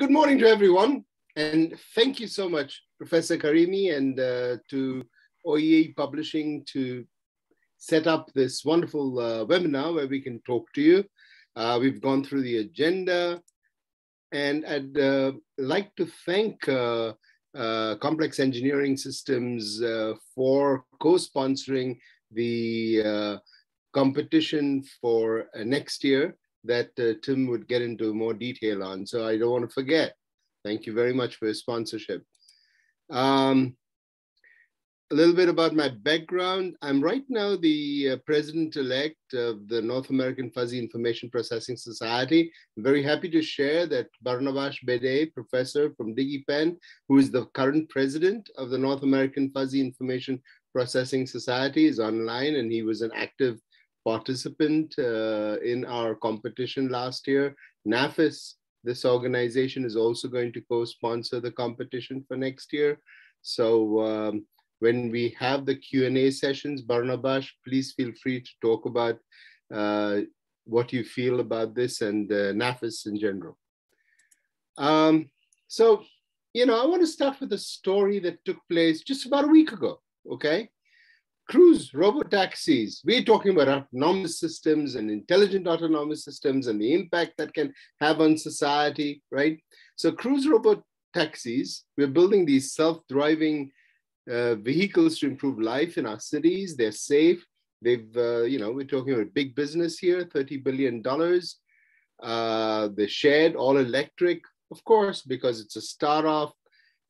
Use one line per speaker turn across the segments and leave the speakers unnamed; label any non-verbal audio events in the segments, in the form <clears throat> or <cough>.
good morning to everyone. And thank you so much, Professor Karimi, and uh, to OEA Publishing to set up this wonderful uh, webinar where we can talk to you. Uh, we've gone through the agenda, and I'd uh, like to thank uh, uh, Complex Engineering Systems for co-sponsoring the competition for next year that uh, Tim would get into more detail on. So I don't want to forget. Thank you very much for your sponsorship. Um, a little bit about my background. I'm right now the uh, president-elect of the North American Fuzzy Information Processing Society. I'm very happy to share that Barnabas Bede, professor from DigiPen, who is the current president of the North American Fuzzy Information Processing Society, is online, and he was an active participant uh, in our competition last year. NAFIPS, this organization is also going to co-sponsor the competition for next year. So um, when we have the Q&A sessions, Barnabas, please feel free to talk about uh, what you feel about this and uh, NAFIPS in general. Um, so, you know, I want to start with a story that took place just about a week ago, okay? Cruise, robotaxis, we're talking about autonomous systems and intelligent autonomous systems and the impact that can have on society, right? So cruise robot taxis, we're building these self-driving uh, vehicles to improve life in our cities. They're safe. They've, uh, you know, we're talking about big business here, $30 billion. Uh, they're shared, all electric, of course, because it's a start-off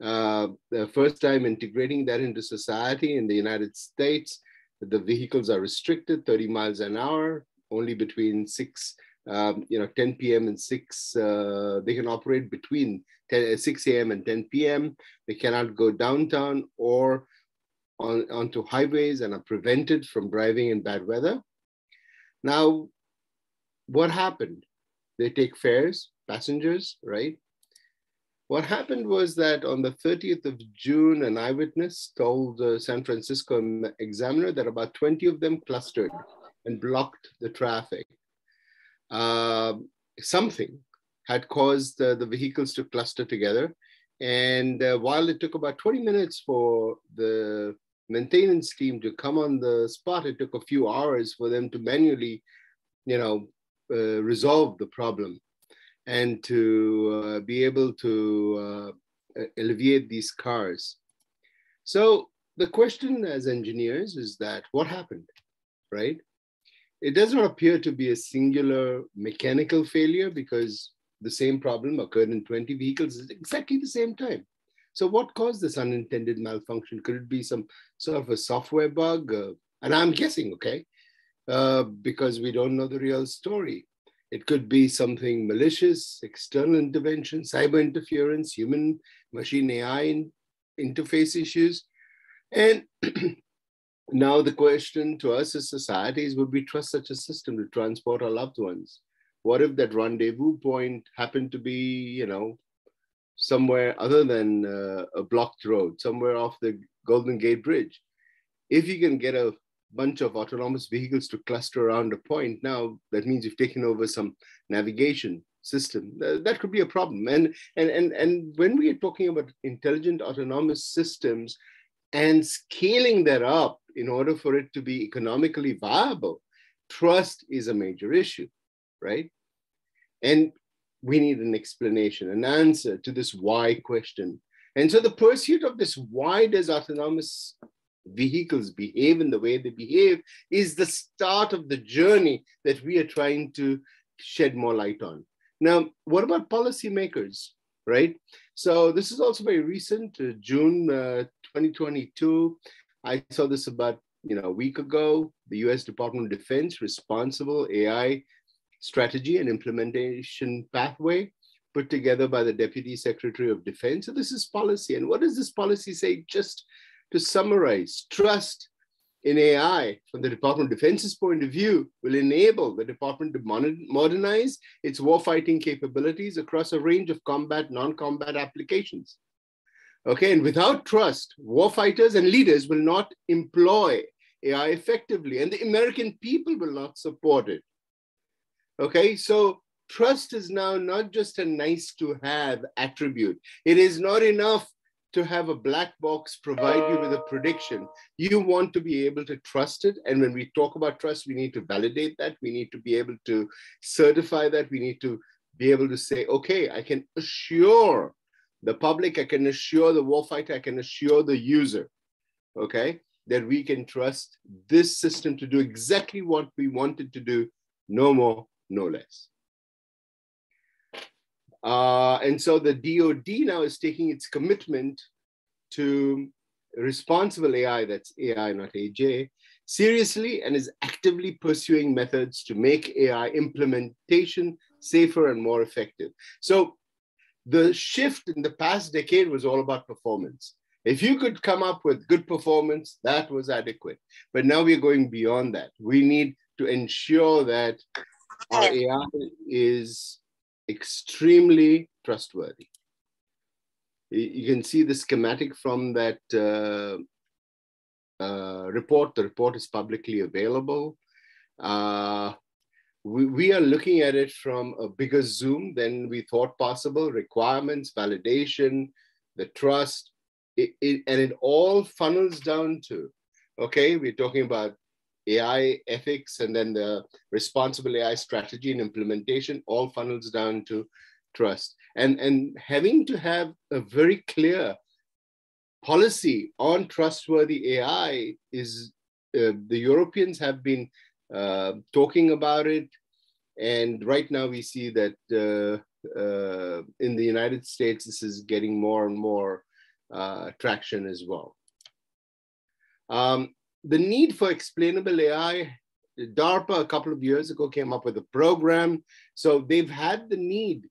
uh, the first time integrating that into society in the United States. The vehicles are restricted 30 miles an hour, only between 6, um, you know, 10 p.m. and 6. Uh, they can operate between 10, 6 a.m. and 10 p.m. They cannot go downtown or on, onto highways and are prevented from driving in bad weather. Now, what happened? They take fares, passengers, right? What happened was that on the 30th of June, an eyewitness told the San Francisco Examiner that about 20 of them clustered and blocked the traffic. Uh, something had caused uh, the vehicles to cluster together. And uh, while it took about 20 minutes for the maintenance team to come on the spot, it took a few hours for them to manually, you know, uh, resolve the problem and to uh, be able to uh, alleviate these cars. So the question as engineers is that what happened, right? It does not appear to be a singular mechanical failure because the same problem occurred in 20 vehicles at exactly the same time. So what caused this unintended malfunction? Could it be some sort of a software bug? Uh, and I'm guessing, okay, uh, because we don't know the real story. It could be something malicious, external intervention, cyber interference, human machine AI interface issues. And <clears throat> now the question to us as societies, would we trust such a system to transport our loved ones? What if that rendezvous point happened to be, you know, somewhere other than uh, a blocked road, somewhere off the Golden Gate Bridge? If you can get a bunch of autonomous vehicles to cluster around a point. Now that means you've taken over some navigation system. That could be a problem. And and and, and when we are talking about intelligent autonomous systems and scaling that up in order for it to be economically viable trust is a major issue right? And we need an explanation an answer to this why question. And so the pursuit of this why does autonomous vehicles behave in the way they behave is the start of the journey that we are trying to shed more light on. Now, what about policymakers, right? So this is also very recent, uh, June uh, 2022. I saw this about you know a week ago. The U.S. Department of Defense responsible AI strategy and implementation pathway put together by the Deputy Secretary of Defense. So this is policy, and what does this policy say? Just to summarize, trust in AI from the Department of Defense's point of view will enable the department to modernize its warfighting capabilities across a range of combat, non-combat applications. Okay, and without trust, warfighters and leaders will not employ AI effectively, and the American people will not support it. Okay, so trust is now not just a nice to have attribute. It is not enough to have a black box provide you with a prediction. You want to be able to trust it. And when we talk about trust, we need to validate that. We need to be able to certify that. We need to be able to say, okay, I can assure the public, I can assure the warfighter, I can assure the user, okay, that we can trust this system to do exactly what we wanted to do, no more, no less. Uh, and so the DoD now is taking its commitment to responsible AI, that's AI, not AJ, seriously and is actively pursuing methods to make AI implementation safer and more effective. So the shift in the past decade was all about performance. If you could come up with good performance, that was adequate. But now we're going beyond that. We need to ensure that our AI is extremely trustworthy. You can see the schematic from that uh, uh, report. The report is publicly available. Uh, we, we are looking at it from a bigger zoom than we thought possible requirements, validation, the trust, it, it, and it all funnels down to okay, we're talking about AI ethics and then the responsible AI strategy and implementation all funnels down to trust. And, and having to have a very clear policy on trustworthy AI is uh, the Europeans have been uh, talking about it. And right now we see that uh, uh in the United States, this is getting more and more uh, traction as well. Um, the need for explainable AI, DARPA a couple of years ago came up with a program. So they've had the need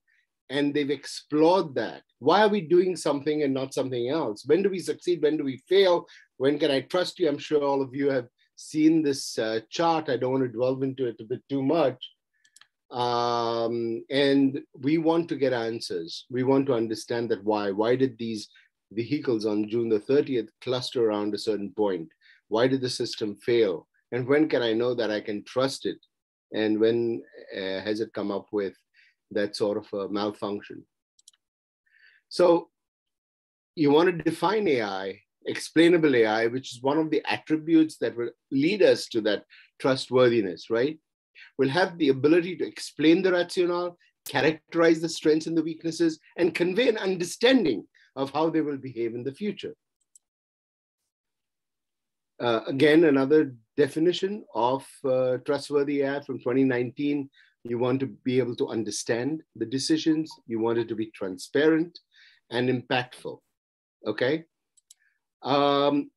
and they've explored that. Why are we doing something and not something else? When do we succeed? When do we fail? When can I trust you? I'm sure all of you have seen this uh, chart. I don't want to delve into it a bit too much. Um, and we want to get answers. We want to understand that why. Why did these vehicles on June the 30th cluster around a certain point? Why did the system fail? And when can I know that I can trust it? And when uh, has it come up with that sort of a malfunction? So you want to define AI, explainable AI, which is one of the attributes that will lead us to that trustworthiness, right? We'll have the ability to explain the rationale, characterize the strengths and the weaknesses, and convey an understanding of how they will behave in the future. Uh, again, another definition of uh, trustworthy AI from 2019. You want to be able to understand the decisions. You want it to be transparent and impactful. Okay. Um,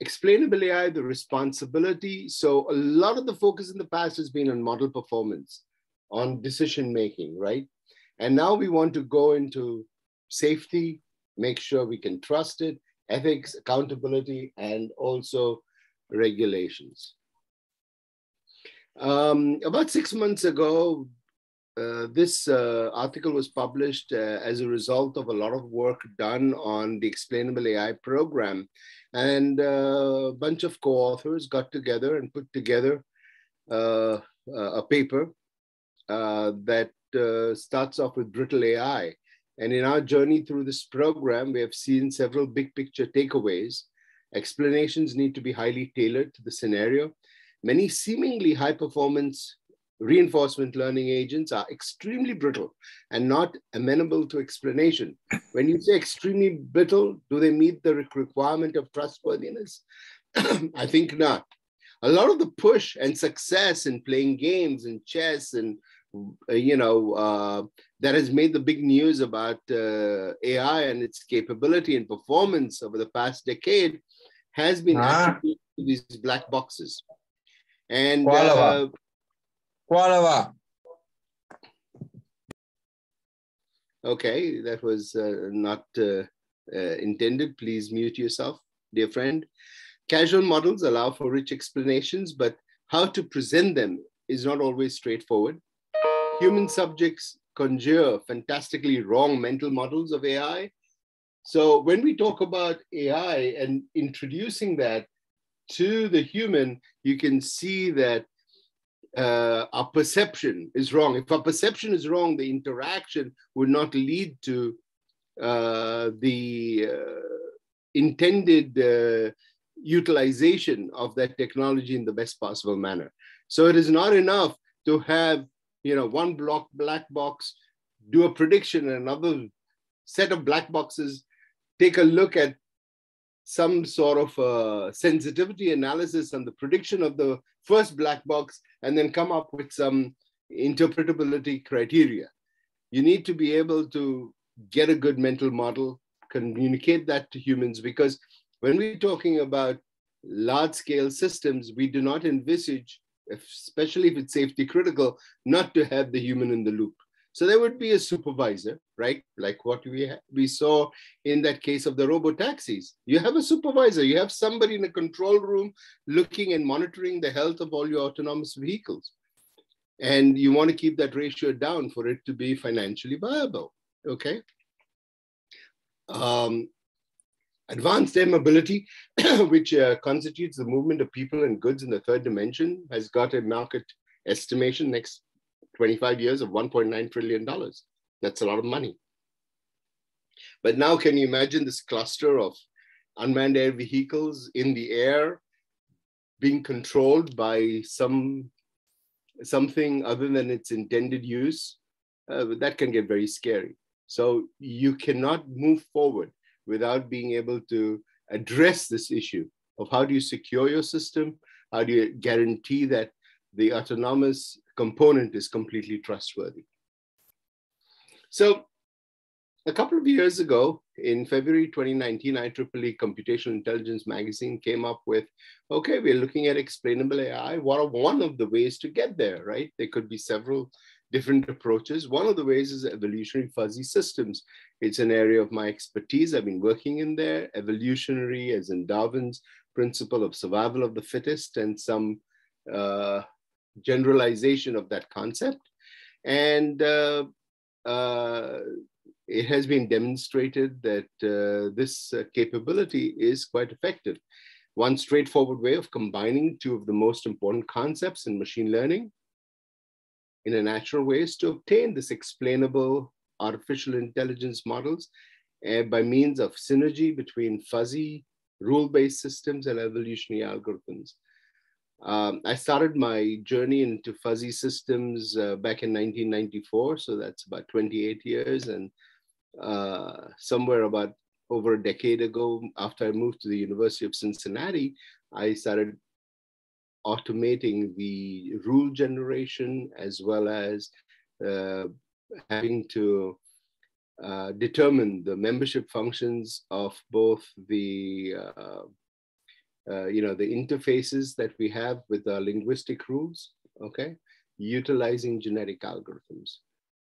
explainable AI, the responsibility. So a lot of the focus in the past has been on model performance, on decision making, right? And now we want to go into safety, make sure we can trust it, ethics, accountability, and also regulations. Um, about six months ago, uh, this uh, article was published uh, as a result of a lot of work done on the Explainable AI program. And uh, a bunch of co-authors got together and put together uh, a paper uh, that starts off with brittle AI. And in our journey through this program, we have seen several big picture takeaways Explanations need to be highly tailored to the scenario. Many seemingly high performance reinforcement learning agents are extremely brittle and not amenable to explanation. When you say extremely brittle, do they meet the requirement of trustworthiness? <clears throat> I think not. A lot of the push and success in playing games and chess and uh, you know uh, that has made the big news about uh, AI and its capability and performance over the past decade has been ah. to these black boxes. And uh, Okay, that was uh, not uh, uh, intended. Please mute yourself, dear friend. Causal models allow for rich explanations, but how to present them is not always straightforward. Human subjects conjure fantastically wrong mental models of AI so when we talk about AI and introducing that to the human, you can see that uh, our perception is wrong. If our perception is wrong, the interaction would not lead to uh, the uh, intended uh, utilization of that technology in the best possible manner. So it is not enough to have, you know, one block black box do a prediction and another set of black boxes take a look at some sort of uh, sensitivity analysis and the prediction of the first black box and then come up with some interpretability criteria. You need to be able to get a good mental model, communicate that to humans, because when we're talking about large scale systems, we do not envisage, especially if it's safety critical, not to have the human in the loop. So there would be a supervisor, right? Like what we, we saw in that case of the robo taxis. You have a supervisor, you have somebody in a control room looking and monitoring the health of all your autonomous vehicles. And you want to keep that ratio down for it to be financially viable, okay? Um, advanced air mobility, <clears throat> which uh, constitutes the movement of people and goods in the third dimension, has got a market estimation next 25 years of $1.9 trillion. That's a lot of money. But now, can you imagine this cluster of unmanned air vehicles in the air being controlled by some something other than its intended use? Uh, that can get very scary. So you cannot move forward without being able to address this issue of how do you secure your system? How do you guarantee that the autonomous component is completely trustworthy. So a couple of years ago, in February 2019, IEEE Computational Intelligence Magazine came up with, okay, we're looking at explainable AI. What are one of the ways to get there, right? There could be several different approaches. One of the ways is evolutionary fuzzy systems. It's an area of my expertise. I've been working in there. Evolutionary, as in Darwin's principle of survival of the fittest, and some uh, generalization of that concept. And uh, it has been demonstrated that uh, this uh, capability is quite effective. One straightforward way of combining two of the most important concepts in machine learning in a natural way is to obtain this explainable artificial intelligence models uh, by means of synergy between fuzzy rule-based systems and evolutionary algorithms. Um, I started my journey into fuzzy systems uh, back in 1994, so that's about 28 years. And uh, somewhere about over a decade ago, after I moved to the University of Cincinnati, I started automating the rule generation as well as uh, having to uh, determine the membership functions of both the uh, you know, the interfaces that we have with our linguistic rules, okay, utilizing genetic algorithms.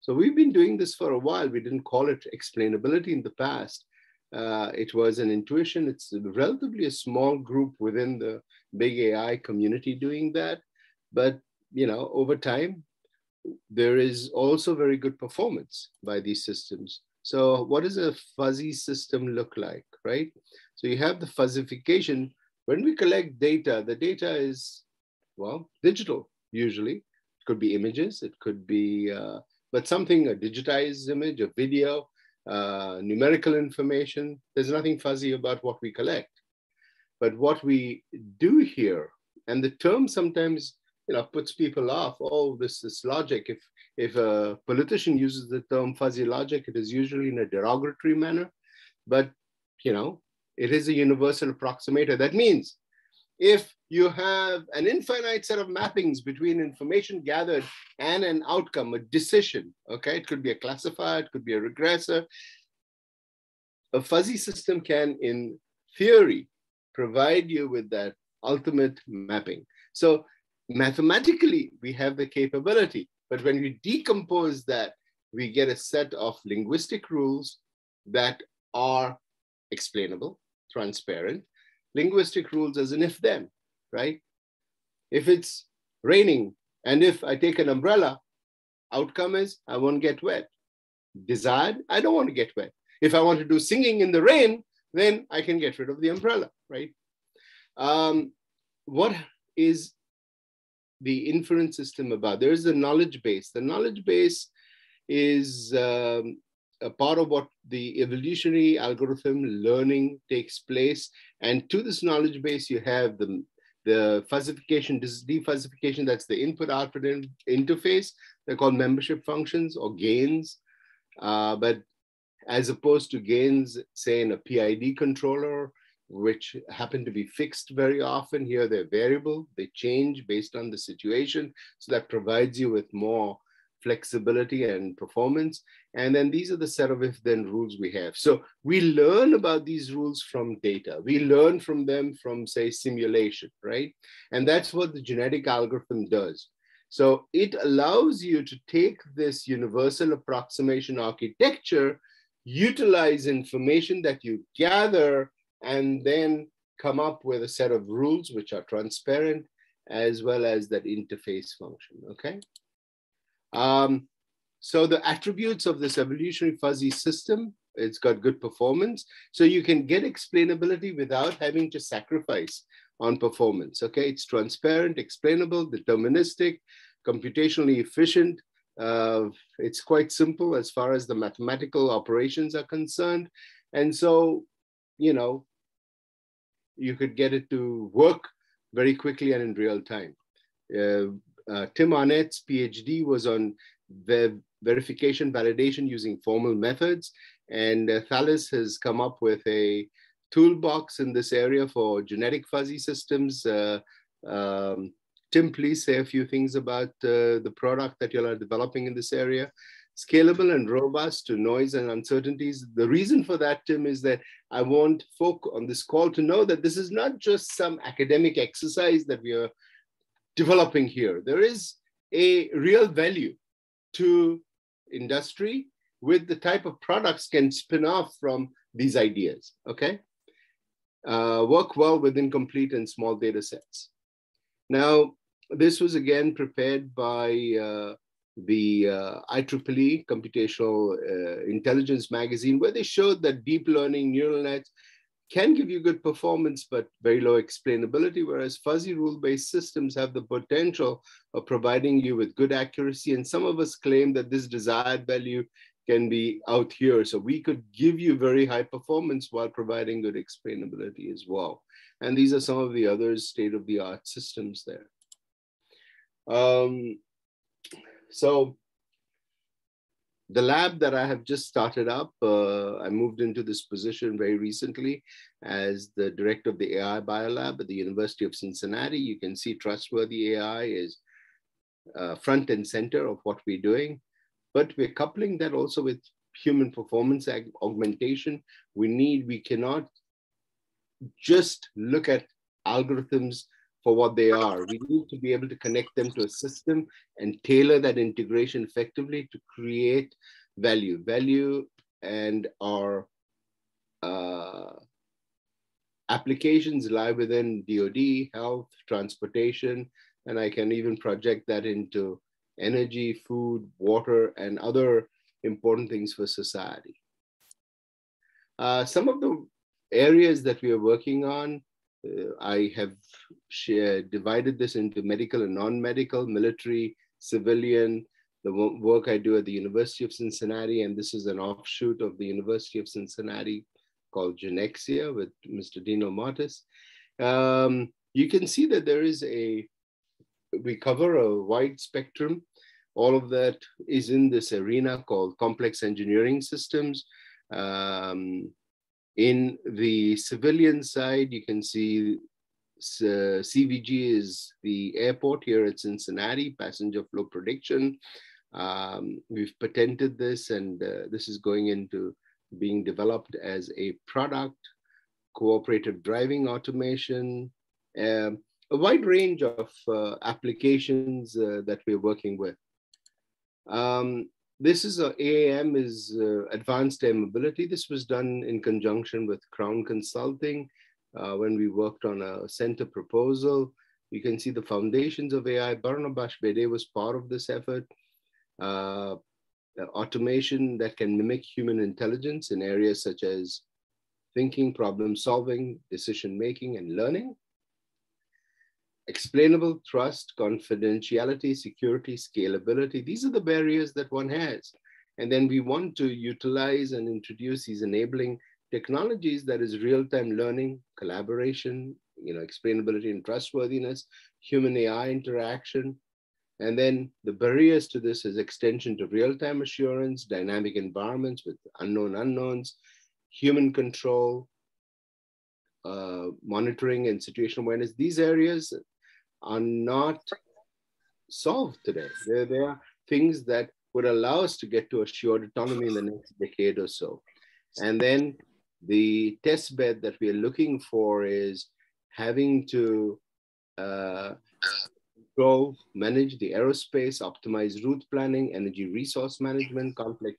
So we've been doing this for a while. We didn't call it explainability in the past. Uh, it was an intuition. It's relatively a small group within the big AI community doing that. But, you know, over time, there is also very good performance by these systems. So what does a fuzzy system look like, right? So you have the fuzzification when we collect data, the data is, well, digital usually. It could be images, it could be, uh, but something, a digitized image, a video, uh, numerical information. There's nothing fuzzy about what we collect. But what we do here, and the term sometimes you know puts people off. Oh, this is logic. If if a politician uses the term fuzzy logic, it is usually in a derogatory manner. But you know, it is a universal approximator. That means if you have an infinite set of mappings between information gathered and an outcome, a decision, okay? It could be a classifier, it could be a regressor. A fuzzy system can, in theory, provide you with that ultimate mapping. So mathematically, we have the capability, but when we decompose that, we get a set of linguistic rules that are explainable, transparent. Linguistic rules as an if then, right? If it's raining and if I take an umbrella, outcome is I won't get wet. Desired, I don't want to get wet. If I want to do singing in the rain, then I can get rid of the umbrella, right? Um, what is the inference system about. There is a knowledge base. The knowledge base is um, a part of what the evolutionary algorithm learning takes place. And to this knowledge base, you have the, the fuzzification, defuzzification, that's the input output in, interface. They're called membership functions or gains. Uh, but as opposed to gains, say in a PID controller, which happen to be fixed very often. Here they're variable, they change based on the situation. So that provides you with more flexibility and performance. And then these are the set of if then rules we have. So we learn about these rules from data. We learn from them from, say, simulation, right? And that's what the genetic algorithm does. So it allows you to take this universal approximation architecture, utilize information that you gather, and then come up with a set of rules which are transparent, as well as that interface function, okay? Um, so the attributes of this evolutionary fuzzy system, it's got good performance. So you can get explainability without having to sacrifice on performance, okay? It's transparent, explainable, deterministic, computationally efficient. Uh, it's quite simple as far as the mathematical operations are concerned. And so, you know, you could get it to work very quickly and in real time. Uh, uh, Tim Arnett's PhD was on web verification validation using formal methods. And uh, Thales has come up with a toolbox in this area for genetic fuzzy systems. Uh, um, Tim, please say a few things about uh, the product that you are developing in this area. Scalable and robust to noise and uncertainties. The reason for that, Tim, is that I want folk on this call to know that this is not just some academic exercise that we are developing here. There is a real value to industry with the type of products can spin off from these ideas, okay? Uh, work well within complete and small data sets. Now, this was again prepared by uh, the uh, IEEE Computational uh, Intelligence magazine, where they showed that deep learning neural nets can give you good performance, but very low explainability, whereas fuzzy rule-based systems have the potential of providing you with good accuracy. And some of us claim that this desired value can be out here. So we could give you very high performance while providing good explainability as well. And these are some of the other state-of-the-art systems there. Um, so the lab that I have just started up, uh, I moved into this position very recently as the director of the AI Biolab at the University of Cincinnati. You can see trustworthy AI is uh, front and center of what we're doing, but we're coupling that also with human performance augmentation. We need, we cannot just look at algorithms for what they are. We need to be able to connect them to a system and tailor that integration effectively to create value. Value and our uh, applications lie within DoD, health, transportation, and I can even project that into energy, food, water, and other important things for society. Uh, some of the areas that we are working on I have shared, divided this into medical and non-medical, military, civilian, the work I do at the University of Cincinnati, and this is an offshoot of the University of Cincinnati called Genexia with Mr. Dino Martis. Um, you can see that there is a, we cover a wide spectrum. All of that is in this arena called complex engineering systems. Um, in the civilian side, you can see uh, CVG is the airport here at Cincinnati, passenger flow prediction. Um, we've patented this and uh, this is going into being developed as a product, cooperative driving automation, um, a wide range of uh, applications uh, that we're working with. Um, this is a AAM is uh, advanced air mobility. This was done in conjunction with Crown Consulting uh, when we worked on a center proposal. You can see the foundations of AI. Barnabas Bede was part of this effort. Uh, automation that can mimic human intelligence in areas such as thinking, problem solving, decision making, and learning. Explainable trust, confidentiality, security, scalability. These are the barriers that one has. And then we want to utilize and introduce these enabling technologies that is real-time learning, collaboration, you know, explainability and trustworthiness, human AI interaction. And then the barriers to this is extension to real-time assurance, dynamic environments with unknown unknowns, human control, uh, monitoring and situational awareness. These areas are not solved today. There, there are things that would allow us to get to assured autonomy in the next decade or so. And then the test bed that we are looking for is having to uh, manage the aerospace, optimize route planning, energy resource management, conflict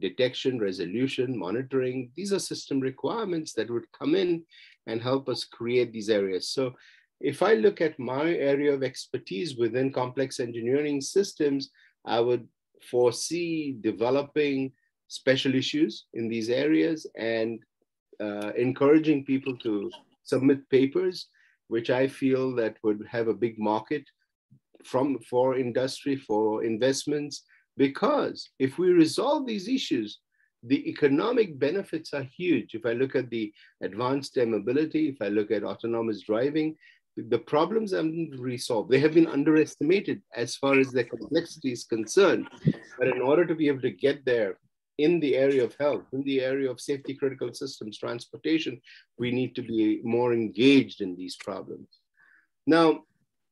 detection, resolution, monitoring. These are system requirements that would come in and help us create these areas. So if I look at my area of expertise within complex engineering systems, I would foresee developing special issues in these areas and uh, encouraging people to submit papers, which I feel that would have a big market from for industry, for investments, because if we resolve these issues, the economic benefits are huge. If I look at the advanced mobility, if I look at autonomous driving, the problems haven't resolved. They have been underestimated as far as the complexity is concerned. But in order to be able to get there, in the area of health, in the area of safety critical systems, transportation, we need to be more engaged in these problems. Now,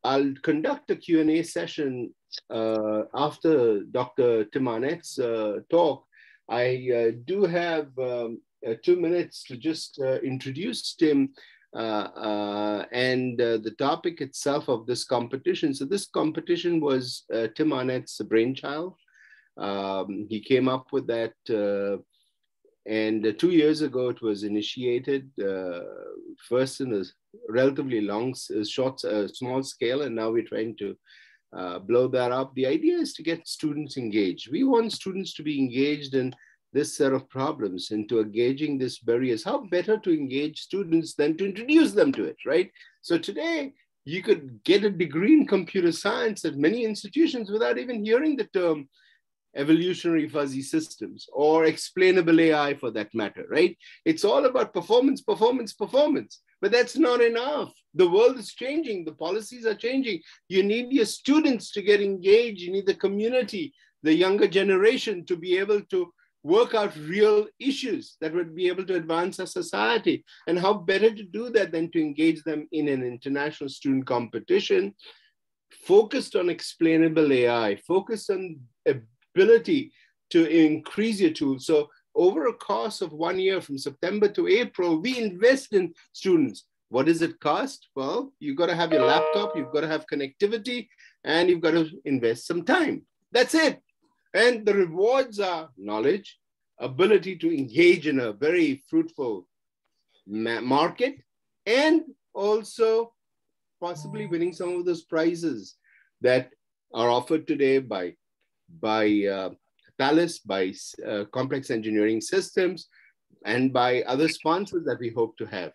I'll conduct a Q&A session uh, after Dr. Tim Arnett's uh, talk. I uh, do have um, uh, two minutes to just uh, introduce Tim and the topic itself of this competition. So this competition was Tim Arnett's brainchild. Um, he came up with that, uh, and uh, two years ago it was initiated uh, first in a relatively long, uh, short, uh, small scale, and now we're trying to uh, blow that up. The idea is to get students engaged. We want students to be engaged in this set of problems into engaging these barriers. How better to engage students than to introduce them to it, right? So today, you could get a degree in computer science at many institutions without even hearing the term evolutionary fuzzy systems or explainable AI for that matter, right? It's all about performance, performance, performance. But that's not enough. The world is changing, the policies are changing. You need your students to get engaged, you need the community, the younger generation to be able to work out real issues that would be able to advance our society. And how better to do that than to engage them in an international student competition focused on explainable AI, focused on ability to increase your tools. So over a course of one year from September to April, we invest in students. What does it cost? Well, you've got to have your laptop, you've got to have connectivity, and you've got to invest some time. That's it. And the rewards are knowledge, ability to engage in a very fruitful market, and also possibly winning some of those prizes that are offered today by by uh, Thales, by uh, Complex Engineering Systems, and by other sponsors that we hope to have.